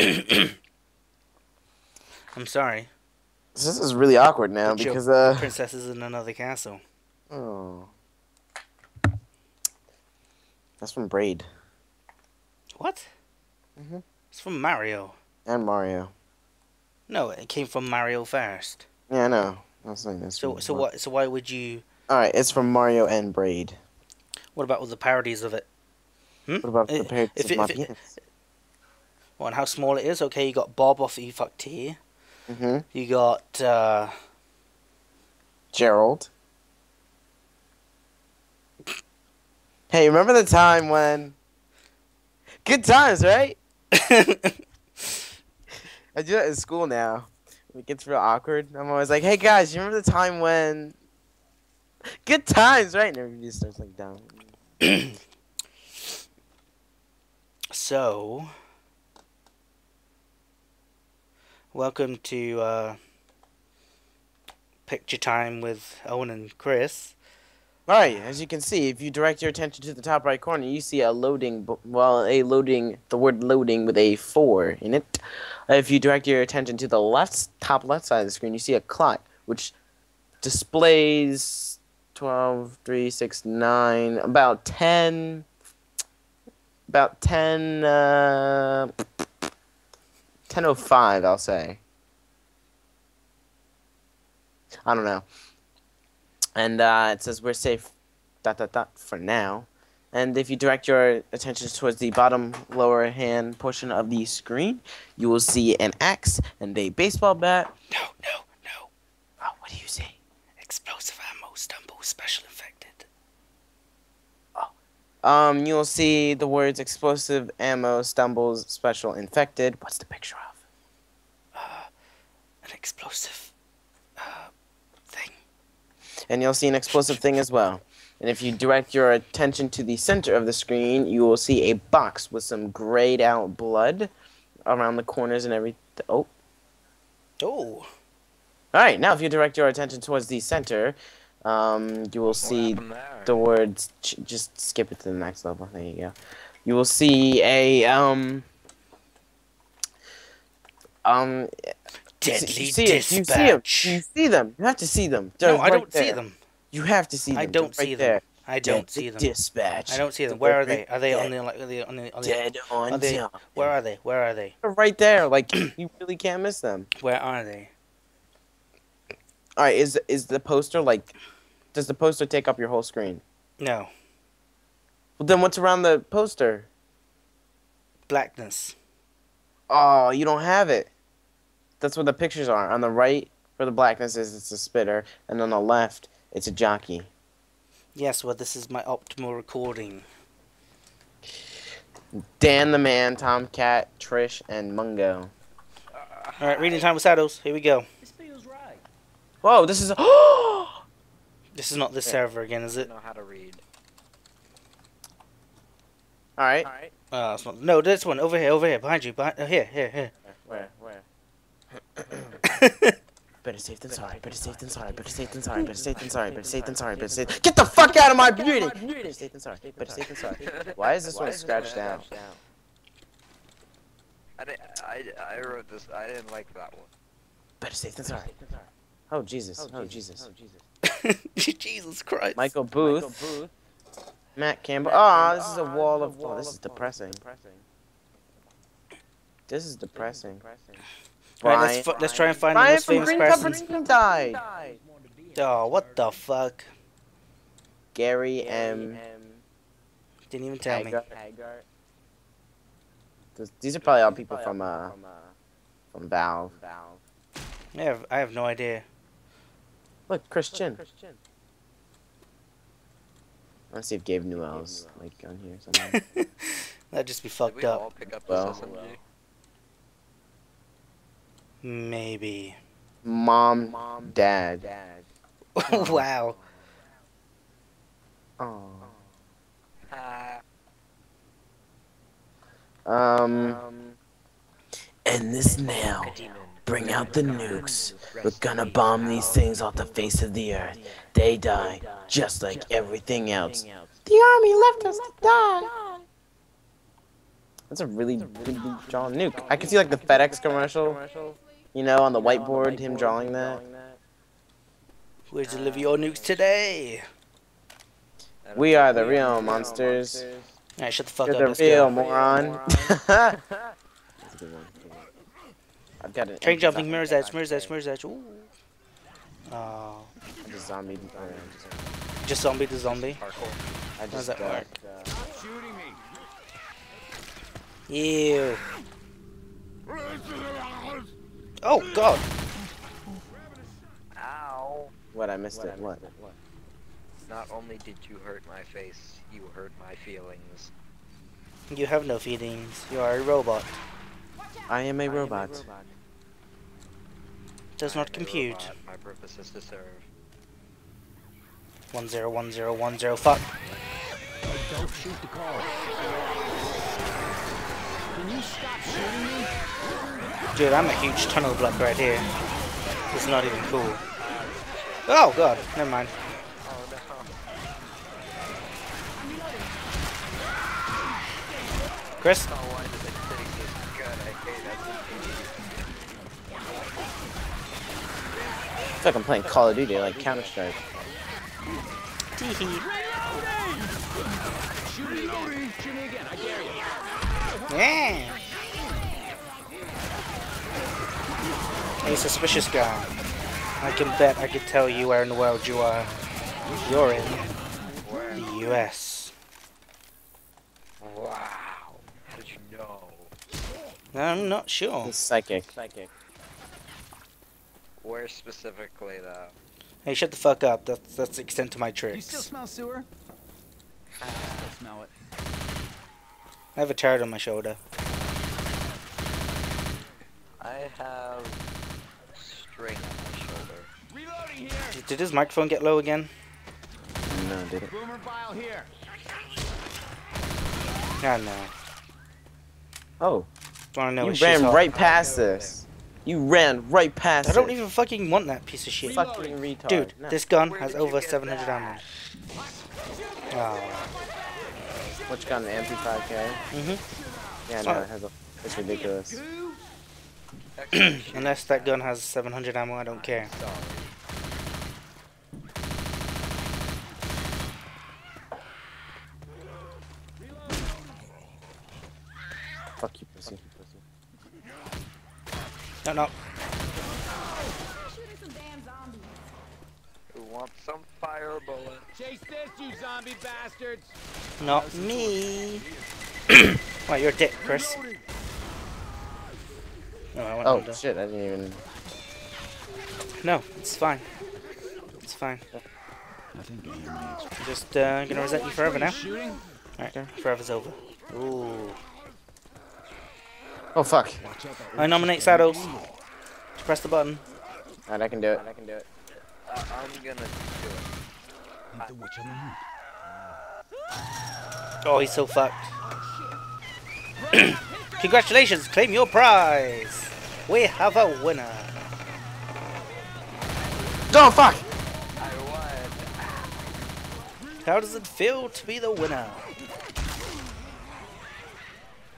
I'm sorry. This is really awkward now but because uh. princess is in another castle. Oh. That's from Braid What? Mhm. It's from Mario. and Mario. No, it came from Mario first. Yeah, I know. I was saying this. So, so what? So why would you? All right, it's from Mario and Braid. What about all the parodies of it? Hmm? What about the Eh, parents if of it- if it- and how small it is? Okay, you got Bob off E Fuck T. Mm-hmm. You got uh, Gerald. Hey, remember the time when? Good times, right? I do that in school now. It gets real awkward. I'm always like, "Hey guys, you remember the time when?" Good times, right? And everybody just starts like down. so. Welcome to uh, Picture Time with Owen and Chris. Alright, as you can see, if you direct your attention to the top right corner, you see a loading, well, a loading, the word loading with a 4 in it. If you direct your attention to the left, top left side of the screen, you see a clock, which displays 12, 3, 6, 9, about 10, about 10, uh, 10.05, I'll say. I don't know and uh, it says we're safe dot dot dot for now and if you direct your attention towards the bottom lower hand portion of the screen you will see an axe and a baseball bat No, no, no. oh, what do you see Explosive ammo, stumble, special infected. Um you'll see the words explosive ammo stumbles special infected. What's the picture of? An explosive uh, thing. and you'll see an explosive thing as well. And if you direct your attention to the center of the screen you will see a box with some grayed out blood around the corners and everything oh. Oh, All right, now if you direct your attention towards the center, um, you will see the words. Just skip it to the next level. There you go. You will see a um. Um, deadly you see it. You see them. dispatch. You see them. You have to see them. no, They're I right don't see them. You have to see them. I They're don't right see there. them. I don't Dead see them. Dispatch. I don't see them. Where are they? Are they on the like? Are they on the on the? Dead on Are they? Where are they? Where are they? They're right there. Like you really can't miss them. Where are they? All right, is is the poster like? Does the poster take up your whole screen? No, Well, then what's around the poster? blackness. Oh, you don't have it. That's what the pictures are. On the right, where the blackness is, it's a spitter, and on the left, it's a jockey. Yes, well, this is my optimal recording. Dan the Man, Tomcat, Trish, and Mungo. All right, reading time with saddles. Here we go. This feels right. Whoa, this is. Oh! This is not this Yeah. server again, is it? I it? know how to read. All right. Alright. Uh, it's not, no, this one over here, over here, behind you, behind. Uh, here, here, here. Where? Where? Better safe than sorry. Better safe than sorry. Better safe than sorry. Better safe than sorry. Better safe than sorry. Better safe. Get the fuck out of my beauty! Better safe than sorry. Better safe than sorry. Why is this one scratched out? I, di- I, I wrote this. I didn't like that one. Better safe than sorry. Oh Jesus! Oh Jesus! Oh Jesus jesus oh, Christ. Michael Booth. Matt Campbell. Oh, this is a wall of. Oh, this is depressing. This is depressing. Right, let's, fi- let's try and find the Brian most from famous Green person. Pepper died. Oh, what the fuck? Gary M. Didn't even tell me. Haggart. This- These are probably all people uh, from uh from Valve. I have, I have no idea. Look, Christian. Christian. Let's see if Gabe Newell's like on here somewhere. That'd just be Did fucked we up. all pick up Well. this SMG? Maybe. Mom, dad. wow. Oh. Ah, Um. And this now. Bring out the nukes. We're gonna bomb these things off the face of the earth. They die just like everything else. The army left us to die. That's a really good drawn nuke. I can see like the FedEx commercial, you know, on the whiteboard, him drawing that. Where's deliver your nukes today? We are the real monsters. Alright, shut the fuck You're up. the Let's real go. moron. That's a good one. I've got an Train jumping, zombie mirror's back edge, mirror's there. edge, mirror's edge. Ooh. Oh, I just zombie. just zombie to zombie. I does just that got, work? uh, Ew. Oh god. Ow! what I missed it. What? Not only did you hurt my face, you hurt my feelings. You have no feelings. You are a robot. I am a robot. Does I not compute. robot. My purpose is to serve. One zero one zero one zero. Fuck. Don't shoot the car. Can you stop shooting me? Dude, I'm a huge tunnel block right here. It's not even cool. Oh god. Never mind. Oh. Chris. Oh, why did it take this good? I hate that. It's like I'm playing Call of Duty, like Counter Strike. Teehee. Shoot me again. Shoot me again. I dare you. Yeah. Hey, suspicious guy. I can bet I could tell you where in the world you are. You're in the US. Wow. How did you know? I'm not sure. He's psychic. Psychic. Where specifically though? Hey, shut the fuck up. That's that's the extent of my tricks. You still smell sewer? I still smell it. I have a turret on my shoulder. I have string on my shoulder. Reloading here. Did, did his microphone get low again? No, did it? Boomer bile here. Ah, no. Oh, Wanna know you ran right past us. You ran right past I don't us. even fucking want that piece of shit. Fucking retard. Dude, No. this gun has over 700 ammo. Oh. Which gun? The MP5K? hmm Yeah, no, it has a. It's ridiculous. Unless that gun has 700 ammo, I don't care. Fuck you, pussy. No, no. Shooting some. Who wants some fire bullets? Chase this, you zombie bastards. Not me. Why, you're a dick, Chris. No, I Oh under. shit! I didn't even. No, it's fine. It's fine. I think I hear my I'm just uh, gonna resent you forever now. Shooting? Alright, forever's over. Ooh. Oh fuck! Watch out. that I nominate Saddles. Press the button. Alright, I can do it. I can do it. Uh, I'm gonna do it. Need the witch on the hunt. Oh, he's so fucked. Congratulations, claim your prize. We have a winner. Oh fuck! I won. How does it feel to be the winner?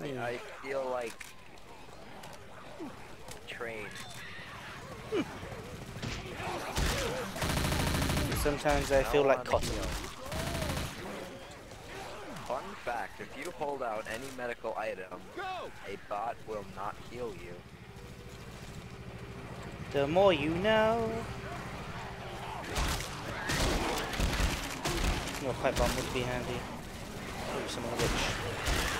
I, I feel like train. Sometimes I feel like cotton. Fun fact, if you hold out any medical item, a bot will not heal you. The more you know. Your pipe bomb would be handy. Ooh, some of which.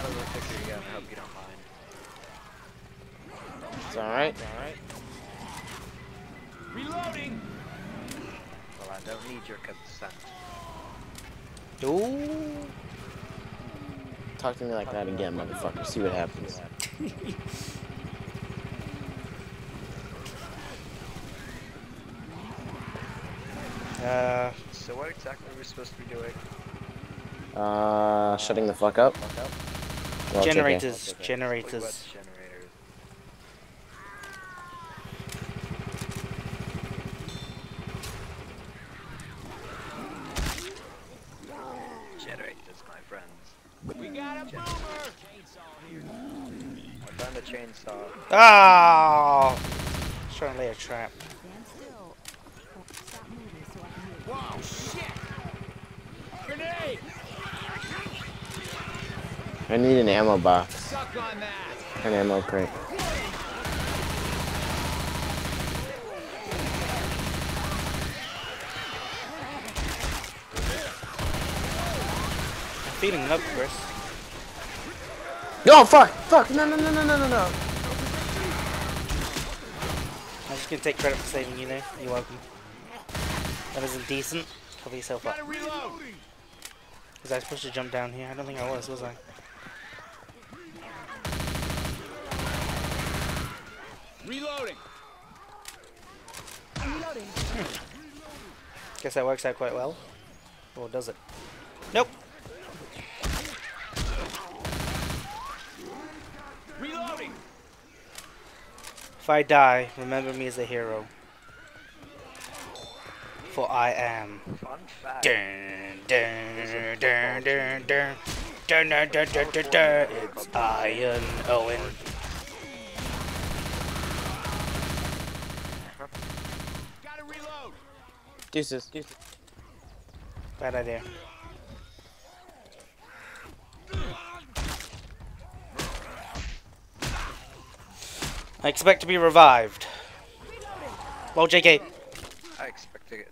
That was a picture again, I hope you don't mind. It's alright. Alright. Reloading! Well, I don't need your consent. Ooh. Talk to me like that again, motherfucker. See what happens. Uh, So what exactly are we supposed to be doing? Uh, shutting the fuck up. Well, it's okay. generators, Wait, generators. what's generators? Generators, my friend. We got a boomer. I found a chainsaw. Oh! Just trying to lay a trap. Stand still. Oh, stop moving so I can hear you. Whoa, shit! Grenade! I need an ammo box. Suck on that. An ammo crate. Feeding up, Chris. No, fuck! Fuck! No, no, no, no, no, no, no. I'm just gonna take credit for saving you there. You're welcome. That isn't decent. Cover yourself up. Was I supposed to jump down here? I don't think I was, was I? Reloading. Reloading. Guess that works out quite well. Or does it? Nope. Reloading. If I die, remember me as a hero. For I am. Fun. Dun, dun, dun, dun, dun. Dun, dun, dun, dun, dun, dun. It's Iron Owen. Gotta reload. Deuces. Deuces. Bad idea. I expect to be revived. Well, JK.